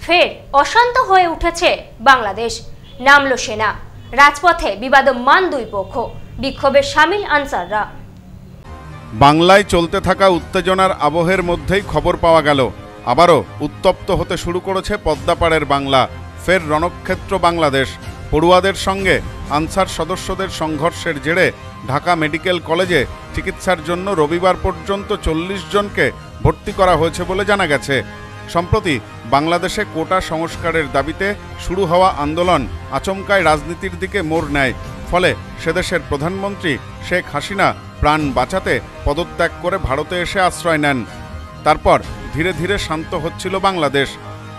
ফের অশান্ত হয়ে উঠেছে বাংলাদেশ। নামল সেনা। রাজপথে বিবাদমান দুই পক্ষ। বিক্ষোভে সামিল আনসাররা। বাংলায় চলতে থাকা উত্তেজনার আবহের মধ্যেই খবর পাওয়া গেল। আবারও উত্তপ্ত হতে শুরু করেছে পদ্মাপাড়ের বাংলা। ফের রণক্ষেত্র বাংলাদেশ। পড়ুয়াদের সঙ্গে আনসার সদস্যদের সংঘর্ষের জেরে ঢাকা মেডিকেল কলেজে চিকিৎসার জন্য রবিবার পর্যন্ত চল্লিশ জনকে ভর্তি করা হয়েছে বলে জানা গেছে। সম্প্রতি বাংলাদেশে কোটা সংস্কারের দাবিতে শুরু হওয়া আন্দোলন আচমকায় রাজনীতির দিকে মোড় নেয়। ফলে সেদেশের প্রধানমন্ত্রী শেখ হাসিনা প্রাণ বাঁচাতে পদত্যাগ করে ভারতে এসে আশ্রয় নেন। তারপর ধীরে ধীরে শান্ত হচ্ছিল বাংলাদেশ।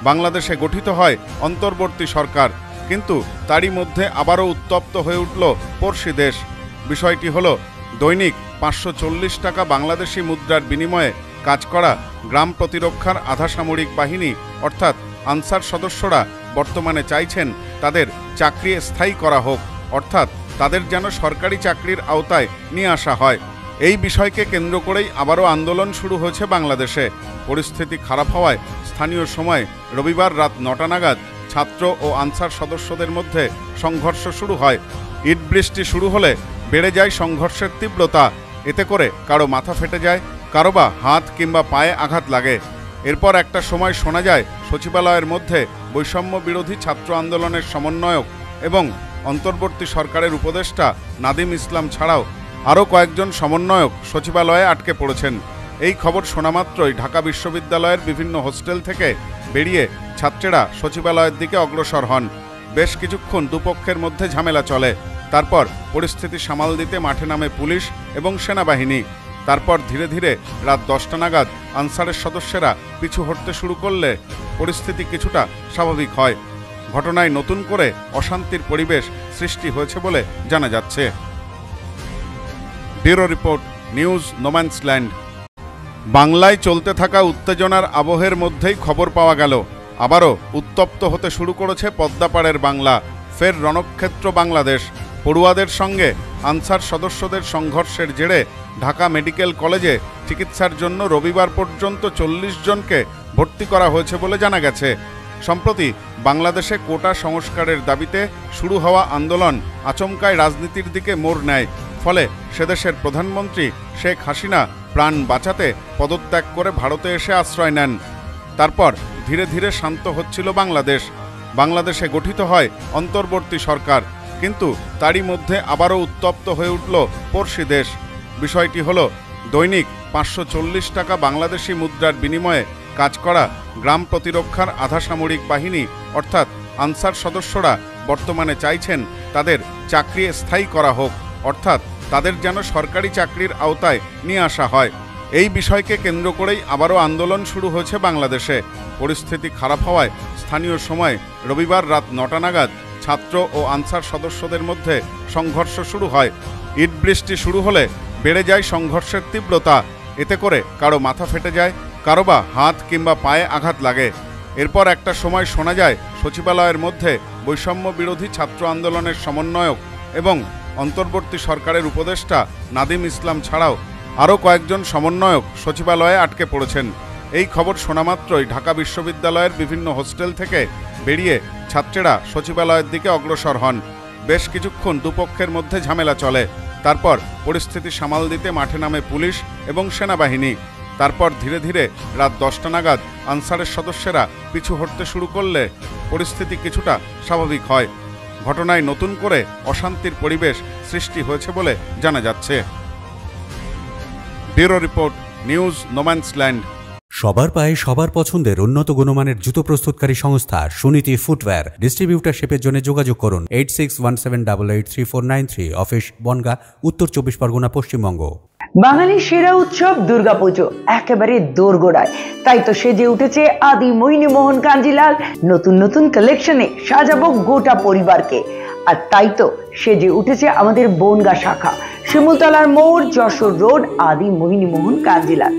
বাংলাদেশে গঠিত হয় অন্তর্বর্তী সরকার, কিন্তু তারই মধ্যে আবারও উত্তপ্ত হয়ে উঠল পড়শি দেশ। বিষয়টি হল, দৈনিক পাঁচশো চল্লিশ টাকা বাংলাদেশি মুদ্রার বিনিময়ে কাজ করা গ্রাম প্রতিরক্ষার আধা সামরিক বাহিনী, অর্থাৎ আনসার সদস্যরা বর্তমানে চাইছেন তাদের চাকরি স্থায়ী করা হোক, অর্থাৎ তাদের যেন সরকারি চাকরির আওতায় নিয়ে আসা হয়। এই বিষয়কে কেন্দ্র করেই আবারও আন্দোলন শুরু হয়েছে বাংলাদেশে। পরিস্থিতি খারাপ হওয়ায় স্থানীয় সময় রবিবার রাত নটা নাগাদ ছাত্র ও আনসার সদস্যদের মধ্যে সংঘর্ষ শুরু হয়। ইট বৃষ্টি শুরু হলে বেড়ে যায় সংঘর্ষের তীব্রতা। এতে করে কারও মাথা ফেটে যায় কারও বা হাত কিংবা পায়ে আঘাত লাগে। এরপর একটা সময় শোনা যায়, সচিবালয়ের মধ্যে বৈষম্য বিরোধী ছাত্র আন্দোলনের সমন্বয়ক এবং অন্তর্বর্তী সরকারের উপদেষ্টা নাদিম ইসলাম ছাড়াও আরও কয়েকজন সমন্বয়ক সচিবালয়ে আটকে পড়েছেন। এই খবর শোনামাত্রই ঢাকা বিশ্ববিদ্যালয়ের বিভিন্ন হোস্টেল থেকে বেরিয়ে ছাত্রেরা সচিবালয়ের দিকে অগ্রসর হন। বেশ কিছুক্ষণ দুপক্ষের মধ্যে ঝামেলা চলে। তারপর পরিস্থিতি সামাল দিতে মাঠে নামে পুলিশ এবং সেনাবাহিনী। তারপর ধীরে ধীরে রাত দশটা নাগাদ আনসারের সদস্যরা পিছু হটতে শুরু করলে পরিস্থিতি কিছুটা স্বাভাবিক হয়। ঘটনায় নতুন করে অশান্তির পরিবেশ সৃষ্টি হয়েছে বলে জানা যাচ্ছে। ব্যুরো রিপোর্ট, নিউজ নোম্যান্সল্যান্ড বাংলায় চলতে থাকা উত্তেজনার আবহের মধ্যেই খবর পাওয়া গেল। আবারও উত্তপ্ত হতে শুরু করেছে পদ্মাপাড়ের বাংলা, ফের রণক্ষেত্র বাংলাদেশ। পড়ুয়াদের সঙ্গে আনসার সদস্যদের সংঘর্ষের জেরে ঢাকা মেডিকেল কলেজে চিকিৎসার জন্য রবিবার পর্যন্ত চল্লিশ জনকে ভর্তি করা হয়েছে বলে জানা গেছে। সম্প্রতি বাংলাদেশে কোটা সংস্কারের দাবিতে শুরু হওয়া আন্দোলন আচমকায় রাজনীতির দিকে মোড় নেয়। ফলে সেদেশের প্রধানমন্ত্রী শেখ হাসিনা প্রাণ বাঁচাতে পদত্যাগ করে ভারতে এসে আশ্রয় নেন। তারপর ধীরে ধীরে শান্ত হচ্ছিল বাংলাদেশ। বাংলাদেশে গঠিত হয় অন্তর্বর্তী সরকার। কিন্তু তারই মধ্যে আবারও উত্তপ্ত হয়ে উঠল পড়শি দেশ। বিষয়টি হলো, দৈনিক পাঁচশো চল্লিশ টাকা বাংলাদেশি মুদ্রার বিনিময়ে কাজ করা গ্রাম প্রতিরক্ষার আধা সামরিক বাহিনী, অর্থাৎ আনসার সদস্যরা বর্তমানে চাইছেন তাদের চাকরি স্থায়ী করা হোক, অর্থাৎ তাদের যেন সরকারি চাকরির আওতায় নিয়ে আসা হয়। এই বিষয়কে কেন্দ্র করেই আবারও আন্দোলন শুরু হয়েছে বাংলাদেশে। পরিস্থিতি খারাপ হওয়ায় স্থানীয় সময় রবিবার রাত নটা নাগাদ ছাত্র ও আনসার সদস্যদের মধ্যে সংঘর্ষ শুরু হয়। ইট বৃষ্টি শুরু হলে বেড়ে যায় সংঘর্ষের তীব্রতা। এতে করে কারও মাথা ফেটে যায়, কারও বা হাত কিংবা পায়ে আঘাত লাগে। এরপর একটা সময় শোনা যায়, সচিবালয়ের মধ্যে বৈষম্য বিরোধী ছাত্র আন্দোলনের সমন্বয়ক এবং অন্তর্বর্তী সরকারের উপদেষ্টা নাদিম ইসলাম ছাড়াও আরও কয়েকজন সমন্বয়ক সচিবালয়ে আটকে পড়েছেন। এই খবর শোনামাত্রই ঢাকা বিশ্ববিদ্যালয়ের বিভিন্ন হোস্টেল থেকে বেরিয়ে ছাত্রেরা সচিবালয়ের দিকে অগ্রসর হন। বেশ কিছুক্ষণ দুপক্ষের মধ্যে ঝামেলা চলে। তারপর পরিস্থিতি সামাল দিতে মাঠে নামে পুলিশ এবং সেনাবাহিনী। তারপর ধীরে ধীরে রাত দশটা নাগাদ আনসারের সদস্যরা পিছু হটতে শুরু করলে পরিস্থিতি কিছুটা স্বাভাবিক হয়। ঘটনায় নতুন করে অশান্তির পরিবেশ সৃষ্টি হয়েছে বলে জানা যাচ্ছে। Bureau report, news, no man's land. সবার পায়ে সবার পছন্দের উন্নত গুণমানের জুতো প্রস্তুতকারী সংস্থা সুনীতি ফুটওয়্যার ডিস্ট্রিবিউটারশিপের জন্য যোগাযোগ করুন eight six one seven double eight three four nine three office Bangaon, উত্তর চব্বিশ পরগনা, পশ্চিমবঙ্গ। বাঙালির সেরা উৎসব দুর্গাপুজো, একেবারে দোরগোড়ায়। তাই তো সেজে উঠেছে আদি মোহিনী মোহন কাঞ্জিলাল। নতুন নতুন কালেকশনে সাজাবো গোটা পরিবারকে। আর তাই তো সেজে উঠেছে আমাদের বনগা শাখা, শিমুলতলার মোড়, যশোর রোড আদি মোহিনী মোহন কাঞ্জিলাল।